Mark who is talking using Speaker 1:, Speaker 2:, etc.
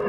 Speaker 1: すごい